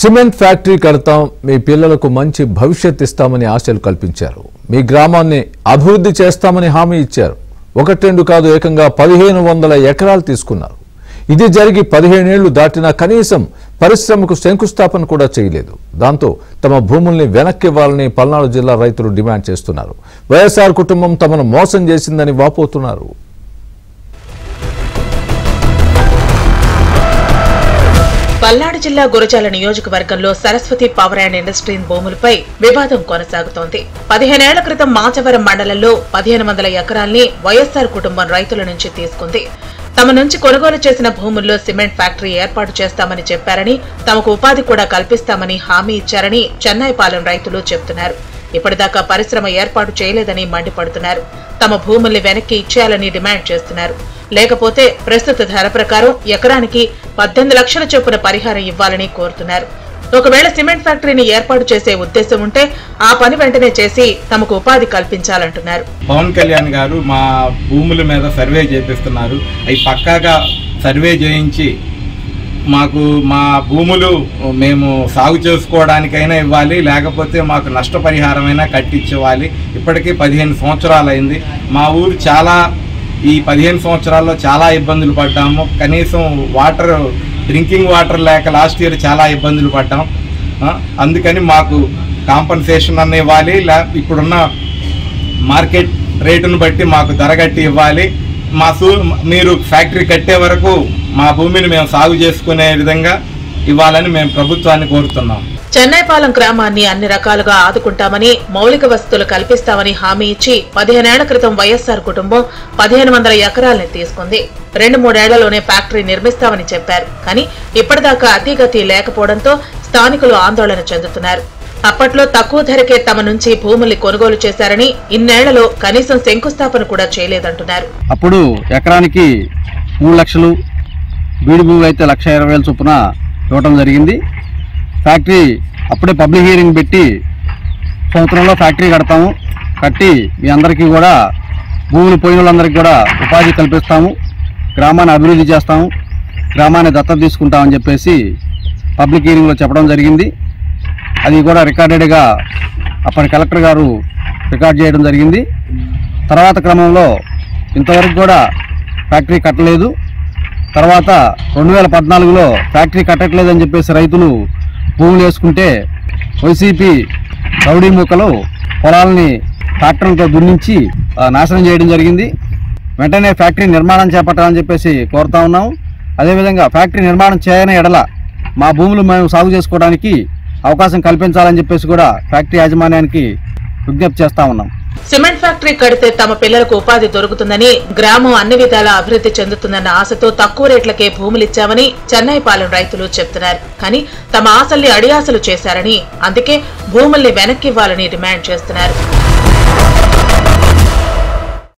Cement factory కడతాం మీ పిల్లలకు మంచి భవిష్యత్ ఇస్తామని ఆశలు కల్పించారు. మీ గ్రామాన్ని అభివృద్ధి చేస్తామని హామీ ఇచ్చారు. ఒకటి రెండు కాదు ఏకంగా పదిహేను వందల ఎకరాలు తీసుకున్నారు. ఇది జరిగి పదిహేనేళ్ళు దాటినా కనీసం పరిశ్రమకు శంకుస్థాపన కూడా చేయలేదు. దాంతో తమ భూముల్ని వెనక్కి ఇవ్వాలని పల్నాడు జిల్లా రైతులు డిమాండ్ చేస్తున్నారు. వైఎస్ఆర్ కుటుంబం తమను మోసం చేసిందని వాపోతున్నారు. పల్నాడు జిల్లా గురజాల నియోజకవర్గంలో సరస్వతి పవర్ అండ్ ఇండస్ట్రీస్ భూములపై వివాదం కొనసాగుతోంది. పదిహేనేళ్ళ క్రితం మాచవరం మండలంలో పదిహేను వందల ఎకరాల్ని వైఎస్సార్ కుటుంబం రైతుల నుంచి తీసుకుంది. తమ నుంచి కొనుగోలు చేసిన భూముల్లో సిమెంట్ ఫ్యాక్టరీ ఏర్పాటు చేస్తామని చెప్పారని తమకు ఉపాధి కూడా కల్పిస్తామని హామీ ఇచ్చారని చెన్నైపాలెం రైతులు చెబుతున్నారు. ఇప్పటిదాకా పరిశ్రమ ఏర్పాటు చేయలేదని మండిపడుతున్నారు. తమ భూముల్ని వెనక్కి ఇచ్చేయాలని డిమాండ్ చేస్తున్నారు. లేకపోతే ప్రస్తుత ధర ప్రకారం ఎకరానికి పద్దెనిమిది లక్షల చొప్పున పరిహారం ఇవ్వాలని కోరుతున్నారు. ఒకవేళ సిమెంట్ ఫ్యాక్టరీని ఏర్పాటు చేసే ఉద్దేశం ఉంటే ఆ పని వెంటనే చేసి తమకు ఉపాధి కల్పించాలంటున్నారు. పవన్ కళ్యాణ్ గారు మా భూముల మీద సర్వే చేపిస్తున్నారు. అవి పక్కాగా సర్వే చేయించి మాకు మా భూములు మేము సాగు చేసుకోవడానికైనా ఇవ్వాలి లేకపోతే మాకు నష్టపరిహారమైనా కట్టించివ్వాలి ఇప్పటికీ పదిహేను సంవత్సరాలైంది. మా ఊరు చాలా ఈ పదిహేను సంవత్సరాల్లో చాలా ఇబ్బందులు పడ్డాము. కనీసం వాటర్ డ్రింకింగ్ వాటర్ లేక లాస్ట్ ఇయర్ చాలా ఇబ్బందులు పడ్డాం. అందుకని మాకు కాంపన్సేషన్ అన్న ఇవ్వాలి లే ఇప్పుడున్న మార్కెట్ రేటును బట్టి మాకు ధర కట్టి ఇవ్వాలి. మా సూ మీరు ఫ్యాక్టరీ కట్టే వరకు మా భూమిని మేము సాగు చేసుకునే విధంగా ఇవ్వాలని మేము ప్రభుత్వాన్ని కోరుతున్నాం. చెన్నైపాలెం గ్రామాన్ని అన్ని రకాలుగా ఆదుకుంటామని మౌలిక వసతులు కల్పిస్తామని హామీ ఇచ్చి పదిహేనేళ్ళ క్రితం వైఎస్సార్ కుటుంబం పదిహేను వందల ఎకరాల్ని తీసుకుంది. రెండు మూడేళ్ళలోనే ఫ్యాక్టరీ నిర్మిస్తామని చెప్పారు. కానీ ఇప్పటిదాకా అతిగతి లేకపోవడంతో స్థానికులు ఆందోళన చెందుతున్నారు. అప్పట్లో తక్కువ ధరకే తమ నుంచి భూముల్ని కొనుగోలు చేశారని ఇన్నేళ్ళలో కనీసం శంకుస్థాపన కూడా చేయలేదంటున్నారు. అప్పుడు ఎకరానికి మూడు లక్షలు బీడి భూమి అయితే లక్ష ఇరవై వేల చొప్పున ఇవ్వటం జరిగింది. ఫ్యాక్టరీ అప్పుడే పబ్లిక్ హియరింగ్ పెట్టి సంవత్సరంలో ఫ్యాక్టరీ కడతాము. కట్టి మీ అందరికీ కూడా భూములు పోయిన వాళ్ళందరికీ కూడా ఉపాధి కల్పిస్తాము. గ్రామాన్ని అభివృద్ధి చేస్తాము. గ్రామాన్ని దత్తత తీసుకుంటామని చెప్పేసి పబ్లిక్ హీరింగ్లో చెప్పడం జరిగింది. అది కూడా రికార్డెడ్గా అప్పటి కలెక్టర్ గారు రికార్డ్ చేయడం జరిగింది. తర్వాత క్రమంలో ఇంతవరకు కూడా ఫ్యాక్టరీ కట్టలేదు. తర్వాత రెండు వేల పద్నాలుగులో ఫ్యాక్టరీ కట్టట్లేదని చెప్పేసి రైతులు భూములు వేసుకుంటే వైసీపీ రౌడీ మూకలు పొలాలని ట్రాక్టర్లతో దున్నించి నాశనం చేయడం జరిగింది. వెంటనే ఫ్యాక్టరీ నిర్మాణం చేపట్టాలని చెప్పేసి కోరుతా ఉన్నాము అదేవిధంగా ఫ్యాక్టరీ నిర్మాణం చేయని ఎడల మా భూములు మేము సాగు చేసుకోవడానికి అవకాశం కల్పించాలని చెప్పేసి కూడా ఫ్యాక్టరీ యాజమాన్యానికి విజ్ఞప్తి చేస్తూ ఉన్నాం. సిమెంట్ ఫ్యాక్టరీ కడితే తమ పిల్లలకు ఉపాధి దొరుకుతుందని గ్రామం అన్ని విధాలా అభివృద్ధి చెందుతుందన్న ఆశతో తక్కువ రేట్లకే భూములిచ్చామని చెన్నైపాలెం రైతులు చెప్తున్నారు. కానీ తమ ఆశల్ని అడియాసలు చేశారని అందుకే భూముల్ని వెనక్కివ్వాలని డిమాండ్ చేస్తున్నారు.